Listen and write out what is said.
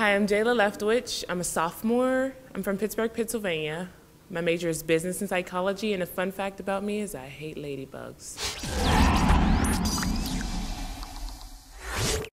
Hi, I'm Jayla Leftwich. I'm a sophomore. I'm from Pittsburgh, Pennsylvania. My major is business and psychology, and a fun fact about me is I hate ladybugs.